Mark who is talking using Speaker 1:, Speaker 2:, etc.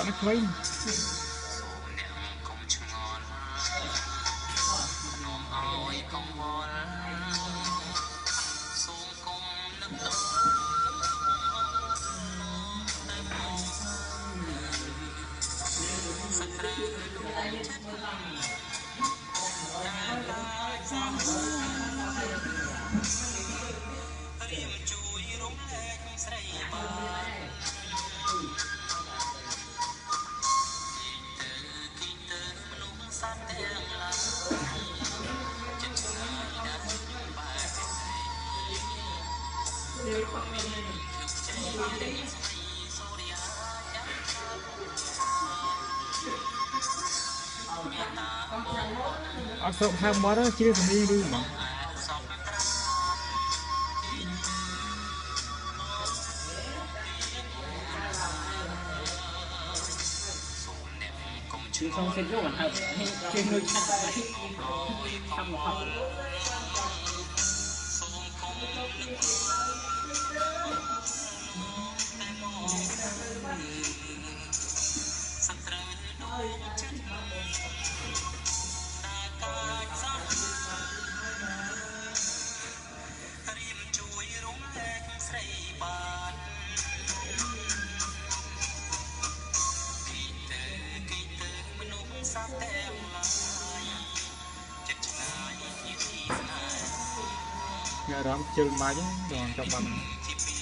Speaker 1: ត់នេះក្មេង
Speaker 2: អ្នកកុំឆ្ងល់នាំឲ្យកុំវល់សូមកុំនឹកដល់សត្រូវចិត្ត
Speaker 1: អត់ស្រុកហៅមកទៅជ្រៀងសំលៀងឬហ្មង
Speaker 2: សពត្រាសូមអ្នកកុំ
Speaker 3: គឺ
Speaker 2: ឆ្ង
Speaker 3: សុំ
Speaker 2: ល់
Speaker 3: សិទ្ធិយកហ្នឹងជិះមួយឆាត់ទៅខំមកហ
Speaker 1: អារម្មណ៍ជិលបាច់ហ្នឹងដល់ចាប់បាត់